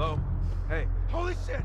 Hello? Hey. Holy shit!